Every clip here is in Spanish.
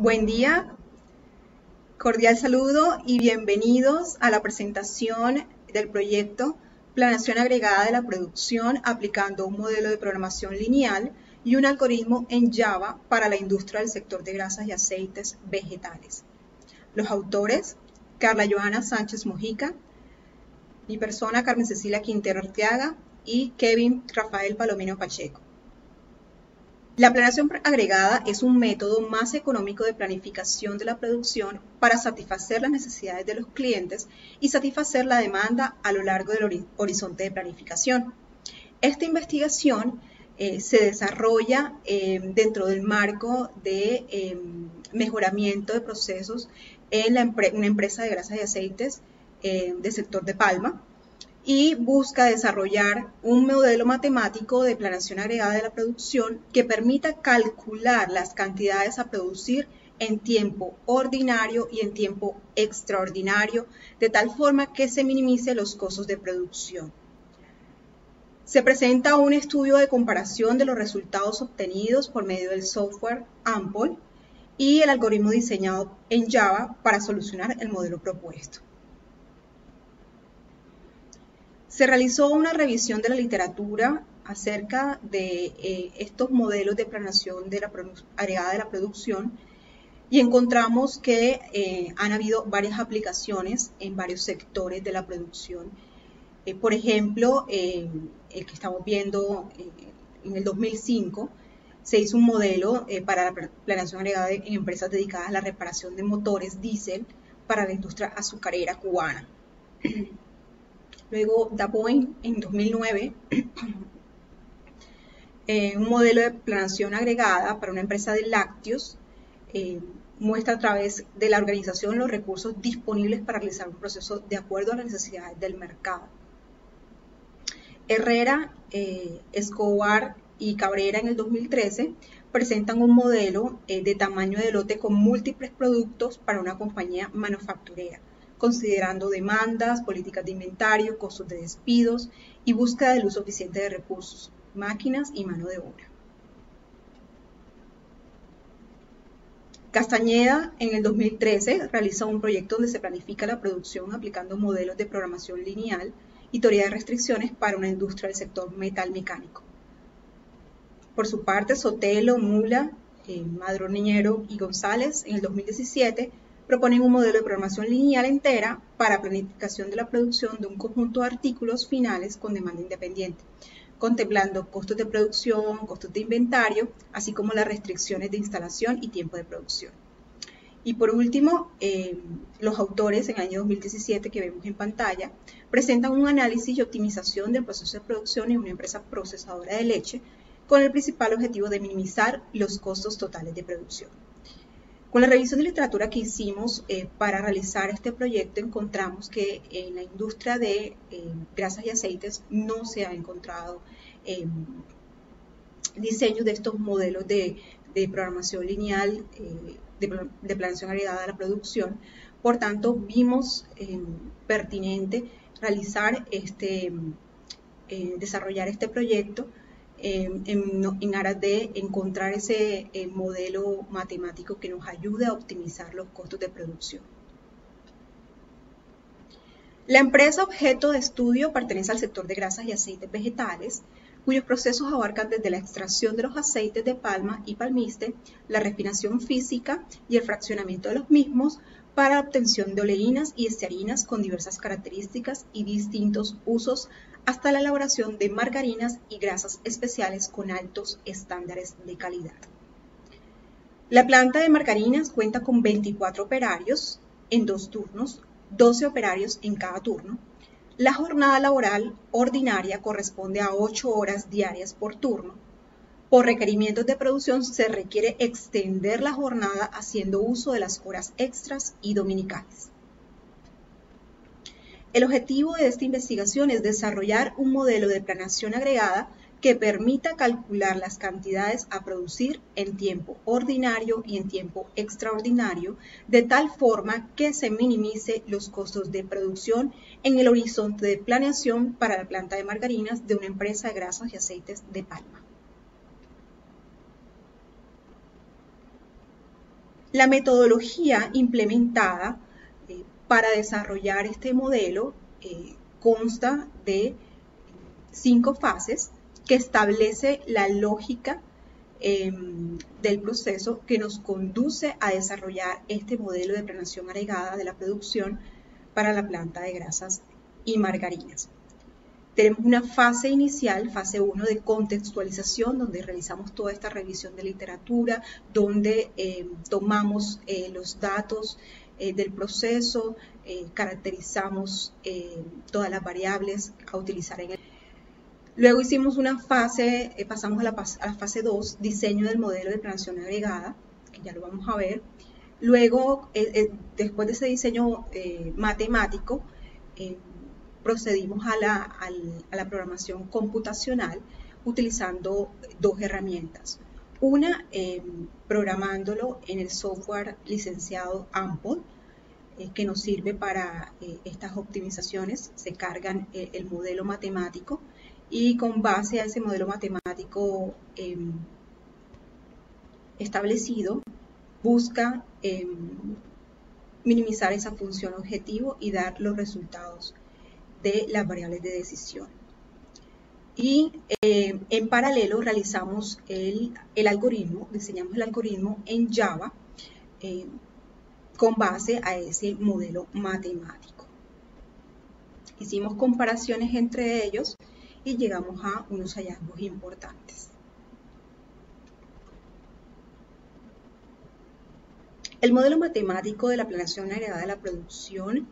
Buen día, cordial saludo y bienvenidos a la presentación del proyecto Planación agregada de la producción aplicando un modelo de programación lineal y un algoritmo en Java para la industria del sector de grasas y aceites vegetales. Los autores, Carla Johanna Sánchez Mojica, mi persona Carmen Cecilia Quintero Arteaga y Kevin Rafael Palomino Pacheco. La planeación agregada es un método más económico de planificación de la producción para satisfacer las necesidades de los clientes y satisfacer la demanda a lo largo del horizonte de planificación. Esta investigación eh, se desarrolla eh, dentro del marco de eh, mejoramiento de procesos en una empresa de grasas y aceites del sector de Palma y busca desarrollar un modelo matemático de planeación agregada de la producción que permita calcular las cantidades a producir en tiempo ordinario y en tiempo extraordinario, de tal forma que se minimice los costos de producción. Se presenta un estudio de comparación de los resultados obtenidos por medio del software Ample y el algoritmo diseñado en Java para solucionar el modelo propuesto. Se realizó una revisión de la literatura acerca de eh, estos modelos de planeación de la agregada de la producción y encontramos que eh, han habido varias aplicaciones en varios sectores de la producción. Eh, por ejemplo, el que estamos viendo en el 2005, se hizo un modelo para la planeación agregada en empresas dedicadas a la reparación de motores diésel para la industria azucarera cubana. Luego DaPoint en 2009, eh, un modelo de planación agregada para una empresa de lácteos, eh, muestra a través de la organización los recursos disponibles para realizar un proceso de acuerdo a las necesidades del mercado. Herrera, eh, Escobar y Cabrera en el 2013 presentan un modelo de tamaño de lote con múltiples productos para una compañía manufacturera considerando demandas, políticas de inventario, costos de despidos y búsqueda del uso eficiente de recursos, máquinas y mano de obra. Castañeda en el 2013 realiza un proyecto donde se planifica la producción aplicando modelos de programación lineal y teoría de restricciones para una industria del sector metal mecánico. Por su parte, Sotelo, Mula, eh, y González en el 2017 proponen un modelo de programación lineal entera para planificación de la producción de un conjunto de artículos finales con demanda independiente, contemplando costos de producción, costos de inventario, así como las restricciones de instalación y tiempo de producción. Y por último, eh, los autores en el año 2017 que vemos en pantalla presentan un análisis y optimización del proceso de producción en una empresa procesadora de leche con el principal objetivo de minimizar los costos totales de producción. Con la revisión de literatura que hicimos eh, para realizar este proyecto encontramos que en la industria de eh, grasas y aceites no se ha encontrado em, diseños de estos modelos de, programación lineal, eh, de, de, planeación agregada a la producción. Por tanto, vimos em, pertinente realizar este, desarrollar este proyecto en, aras de encontrar ese eh, modelo matemático que nos ayude a optimizar los costos de producción. La empresa objeto de estudio pertenece al sector de grasas y aceites vegetales, cuyos procesos abarcan desde la extracción de los aceites de palma y palmiste, la refinación física y el fraccionamiento de los mismos para la obtención de oleínas y estearinas con diversas características y distintos usos hasta la elaboración de margarinas y grasas especiales con altos estándares de calidad. La planta de margarinas cuenta con 24 operarios en dos turnos, 12 operarios en cada turno. La jornada laboral ordinaria corresponde a 8 horas diarias por turno. Por requerimientos de producción se requiere extender la jornada haciendo uso de las horas extras y dominicales. El objetivo de esta investigación es desarrollar un modelo de planeación agregada que permita calcular las cantidades a producir en tiempo ordinario y en tiempo extraordinario, de tal forma que se minimice los costos de producción en el horizonte de planeación para la planta de margarinas de una empresa de grasas y aceites de palma. La metodología implementada para desarrollar este modelo eh, consta de cinco fases que establece la lógica em, del proceso que nos conduce a desarrollar este modelo de planeación agregada de la producción para la planta de grasas y margarinas. Tenemos una fase inicial, fase 1 de contextualización, donde realizamos toda esta revisión de literatura, donde eh, tomamos eh, los datos eh, del proceso, caracterizamos todas las variables a utilizar en el... Luego hicimos una fase, pasamos a la, a la fase 2, diseño del modelo de planeación agregada, que ya lo vamos a ver. Luego, después de ese diseño matemático, procedimos a la, programación computacional utilizando dos herramientas. Una, em, programándolo en el software licenciado Ample, eh, que nos sirve para eh, estas optimizaciones. Se cargan eh, el modelo matemático y con base a ese modelo matemático em, establecido, busca em, minimizar esa función objetivo y dar los resultados de las variables de decisión. Y eh, en paralelo realizamos el, algoritmo, diseñamos el algoritmo en Java eh, con base a ese modelo matemático. Hicimos comparaciones entre ellos y llegamos a unos hallazgos importantes. El modelo matemático de la planeación agregada de la producción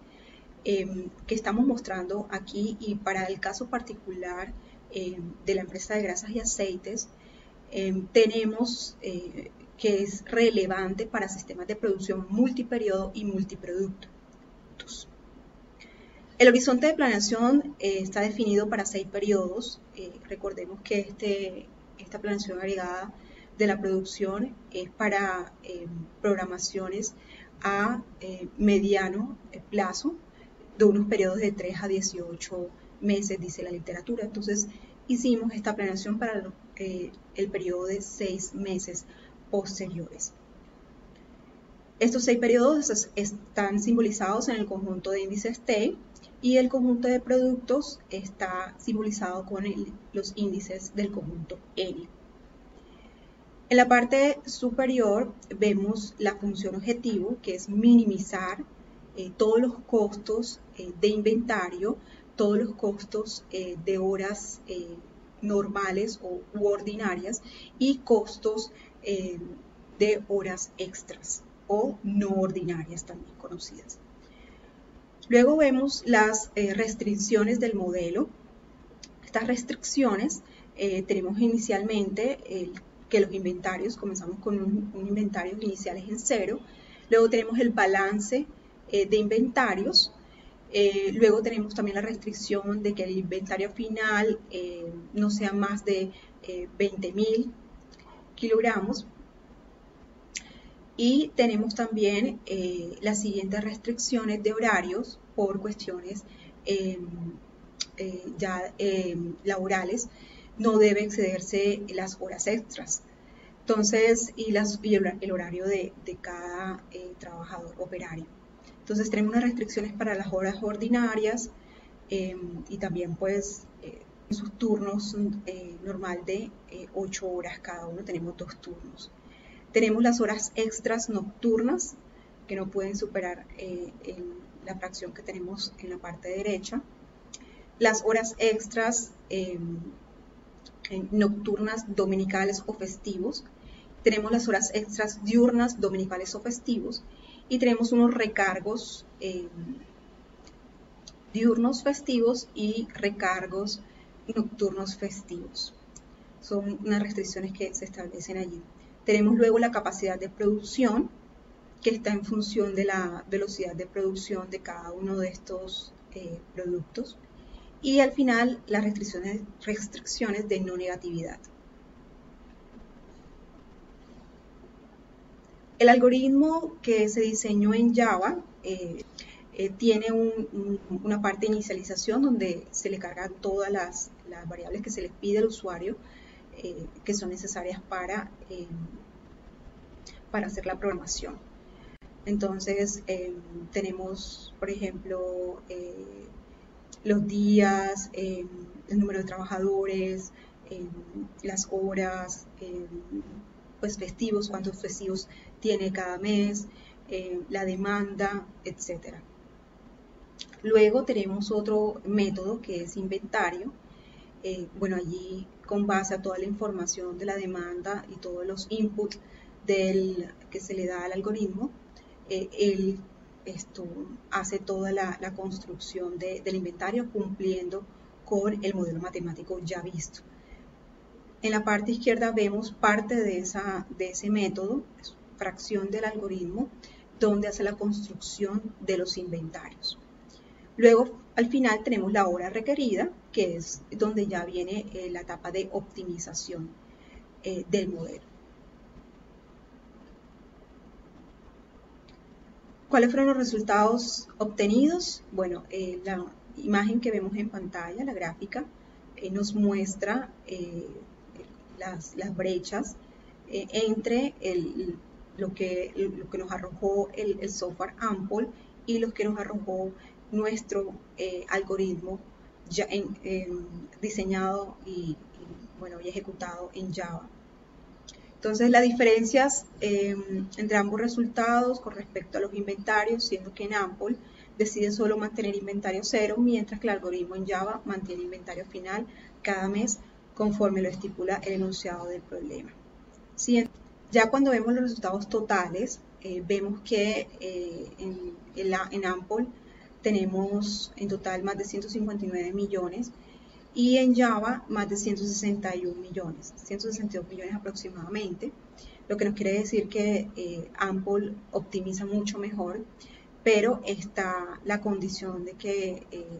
Em, que estamos mostrando aquí y para el caso particular em, de la empresa de grasas y aceites, em, tenemos eh, que es relevante para sistemas de producción multiperiodo y multiproductos. El horizonte de planeación eh, está definido para seis periodos. Eh, recordemos que este, esta planeación agregada de la producción es para programaciones a mediano plazo, de unos periodos de 3 a 18 meses, dice la literatura. Entonces hicimos esta planeación para eh, el periodo de 6 meses posteriores. Estos seis periodos están simbolizados en el conjunto de índices T y el conjunto de productos está simbolizado con los índices del conjunto N. En la parte superior vemos la función objetivo, que es minimizar eh, todos los costos eh, de inventario, todos los costos eh, de horas normales o u ordinarias y costos de horas extras o no ordinarias también conocidas. Luego vemos las restricciones del modelo. Estas restricciones tenemos inicialmente que los inventarios, comenzamos con un, inventario inicial en cero, luego tenemos el balance eh, de inventarios. Eh, luego tenemos también la restricción de que el inventario final eh, no sea más de 20.000 kilogramos. Y tenemos también las siguientes restricciones de horarios por cuestiones ya laborales. No debe excederse las horas extras. Entonces, y, el, horario de cada trabajador operario. Entonces tenemos unas restricciones para las horas ordinarias em, y también pues eh, en sus turnos eh, normal de 8 eh, horas cada uno, tenemos dos turnos. Tenemos las horas extras nocturnas que no pueden superar la fracción que tenemos en la parte derecha. Las horas extras em, nocturnas, dominicales o festivos. Tenemos las horas extras diurnas, dominicales o festivos y tenemos unos recargos eh, diurnos festivos y recargos nocturnos festivos. Son unas restricciones que se establecen allí. Tenemos luego la capacidad de producción, que está en función de la velocidad de producción de cada uno de estos eh, productos. Y al final, las restricciones, restricciones de no negatividad. El algoritmo que se diseñó en Java eh, eh, tiene una parte de inicialización donde se le cargan todas las, variables que se les pide al usuario eh, que son necesarias para, para hacer la programación. Entonces, em, tenemos, por ejemplo, los días, el número de trabajadores, las horas, pues festivos, cuántos festivos tiene cada mes, la demanda, etc. Luego tenemos otro método que es inventario. Eh, bueno, allí con base a toda la información de la demanda y todos los inputs que se le da al algoritmo, eh, él hace toda la, construcción del inventario cumpliendo con el modelo matemático ya visto. En la parte izquierda vemos parte de ese método, fracción del algoritmo, donde hace la construcción de los inventarios. Luego, al final tenemos la hora requerida, que es donde ya viene eh, la etapa de optimización eh, del modelo. ¿Cuáles fueron los resultados obtenidos? Bueno, eh, la imagen que vemos en pantalla, la gráfica, nos muestra las, brechas entre lo, que, lo, que, nos arrojó el, software Ample y lo que nos arrojó nuestro eh, algoritmo ya diseñado y, bueno, y ejecutado en Java. Entonces, las diferencias em, entre ambos resultados con respecto a los inventarios, siendo que en Ample decide solo mantener inventario cero, mientras que el algoritmo en Java mantiene inventario final cada mes conforme lo estipula el enunciado del problema. Ya cuando vemos los resultados totales, eh, vemos que eh, en, en, Ample tenemos en total más de 159 millones y en Java más de 161 millones, 162 millones aproximadamente, lo que nos quiere decir que eh, Ample optimiza mucho mejor, pero está la condición de que eh,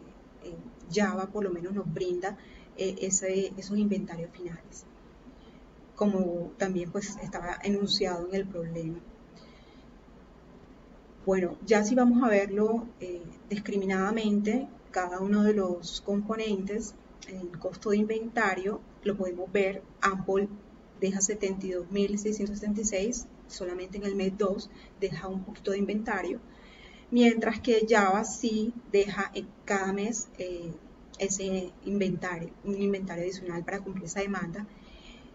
Java por lo menos nos brinda esos inventarios finales, como también pues estaba enunciado en el problema. Bueno, ya si vamos a verlo eh, discriminadamente, cada uno de los componentes, el costo de inventario, lo podemos ver, Ample deja 72.676, solamente en el mes 2 deja un poquito de inventario, mientras que Java sí deja cada mes eh, ese inventario, un inventario adicional para cumplir esa demanda.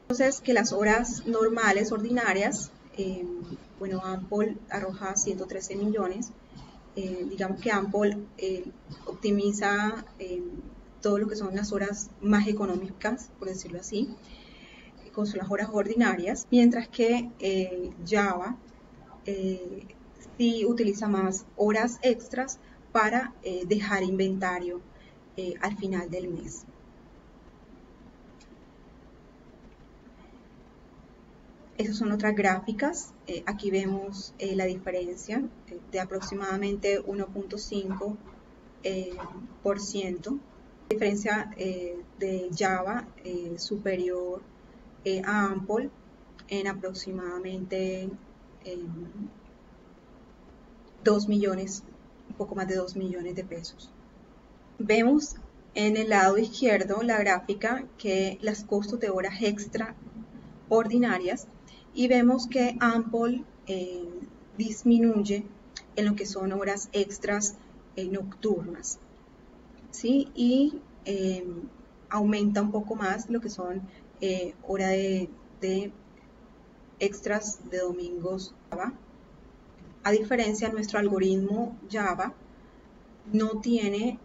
Entonces, que las horas normales, ordinarias, eh, bueno, Ample arroja 113 millones. Eh, digamos que Ample eh, optimiza todo lo que son las horas más económicas, por decirlo así, con las horas ordinarias, mientras que Java sí utiliza más horas extras para dejar inventario al final del mes. Esas son otras gráficas. Eh, aquí vemos eh, la diferencia eh, de aproximadamente 1.5%. por ciento. diferencia de Java superior a Ample en aproximadamente 2 millones, un poco más de 2 millones de pesos. Vemos en el lado izquierdo la gráfica que los costos de horas extra ordinarias y vemos que Ample eh, disminuye en lo que son horas extras eh, nocturnas. ¿sí? Y eh, aumenta un poco más lo que son horas de, de, extras de domingos Java. A diferencia, nuestro algoritmo Java no tiene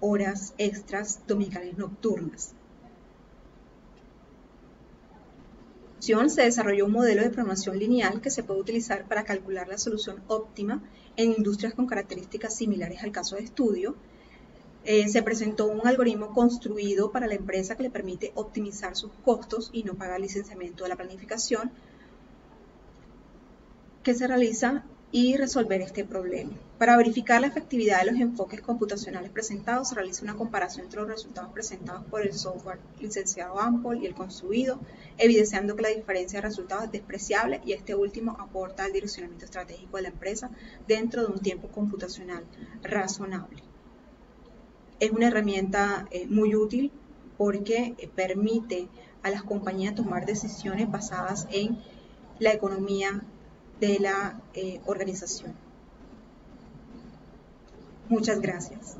horas extras dominicales nocturnas. Se desarrolló un modelo de programación lineal que se puede utilizar para calcular la solución óptima en industrias con características similares al caso de estudio. Eh, se presentó un algoritmo construido para la empresa que le permite optimizar sus costos y no pagar licenciamiento de la planificación que se realiza y resolver este problema. Para verificar la efectividad de los enfoques computacionales presentados, se realiza una comparación entre los resultados presentados por el software licenciado Ample y el construido, evidenciando que la diferencia de resultados es despreciable y este último aporta al direccionamiento estratégico de la empresa dentro de un tiempo computacional razonable. Es una herramienta eh, muy útil porque eh, permite a las compañías tomar decisiones basadas en la economía de la eh, organización. Muchas gracias.